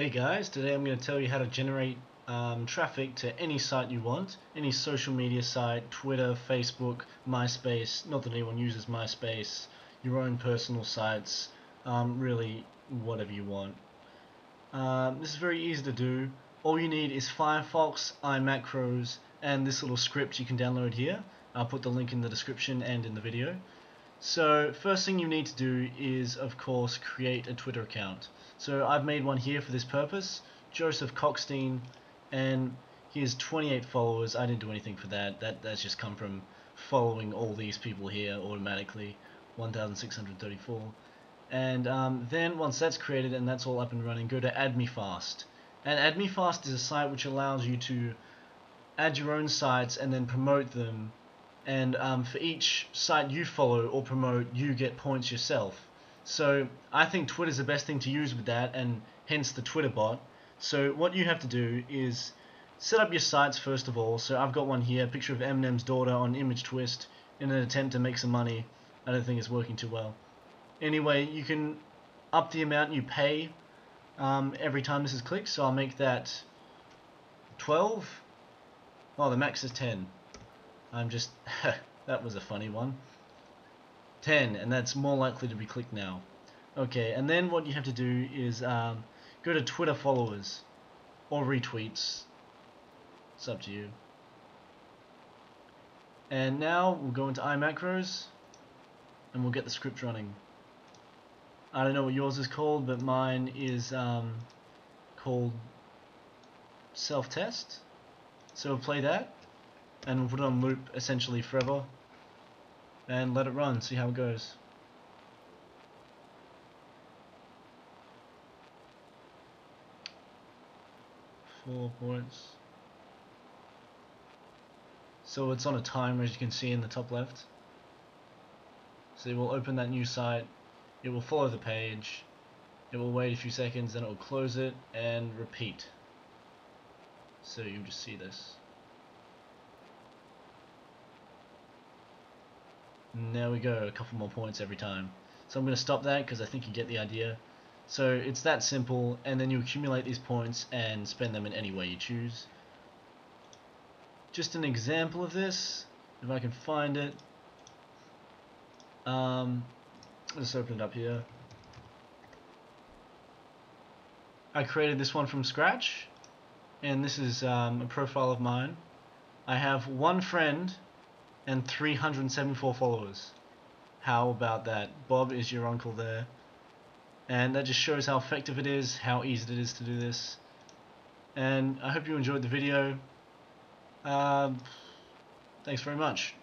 Hey guys, today I'm going to tell you how to generate um, traffic to any site you want, any social media site, Twitter, Facebook, MySpace, not that anyone uses MySpace, your own personal sites, um, really whatever you want. Um, this is very easy to do. All you need is Firefox, iMacros, and this little script you can download here. I'll put the link in the description and in the video. So first thing you need to do is of course create a Twitter account. So I've made one here for this purpose, Joseph Cockstein, and he has 28 followers. I didn't do anything for that. That that's just come from following all these people here automatically, 1,634. And um, then once that's created and that's all up and running, go to AddMeFast. And AddMeFast is a site which allows you to add your own sites and then promote them and um, for each site you follow or promote you get points yourself. So I think Twitter's the best thing to use with that and hence the Twitter bot. So what you have to do is set up your sites first of all. So I've got one here a picture of Eminem's daughter on ImageTwist in an attempt to make some money. I don't think it's working too well. Anyway you can up the amount you pay um, every time this is clicked. So I'll make that 12 oh the max is 10 I'm just... that was a funny one. 10, and that's more likely to be clicked now. Okay, and then what you have to do is um, go to Twitter followers or retweets. It's up to you. And now we'll go into iMacros and we'll get the script running. I don't know what yours is called, but mine is um, called self-test. So we'll play that and we'll put it on loop essentially forever and let it run, see how it goes. Four points. So it's on a timer as you can see in the top left. So it will open that new site, it will follow the page, it will wait a few seconds, then it will close it and repeat. So you just see this. There we go, a couple more points every time. So I'm going to stop that because I think you get the idea. So it's that simple, and then you accumulate these points and spend them in any way you choose. Just an example of this, if I can find it. Um, let's open it up here. I created this one from scratch, and this is um, a profile of mine. I have one friend and 374 followers. How about that? Bob is your uncle there. And that just shows how effective it is, how easy it is to do this. And I hope you enjoyed the video. Um, thanks very much.